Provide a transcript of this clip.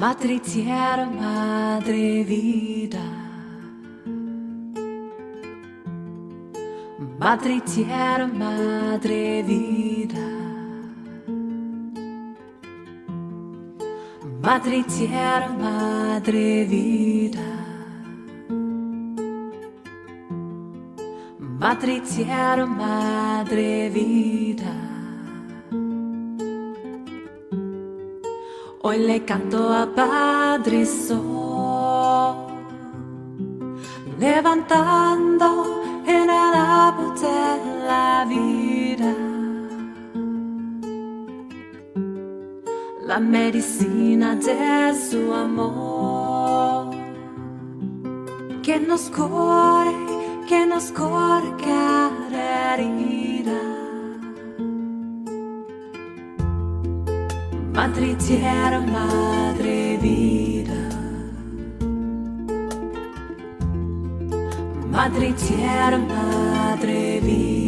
Matriciera madre vida. Matriciera madre vida. Matriciera madre vida. Matriciera madre vida. Hoy le canto a Padre Sol, levantando en el de la vida. La medicina de su amor, que nos corre, que nos corre cada. Matriciera madre vida. Matriciera madre vida.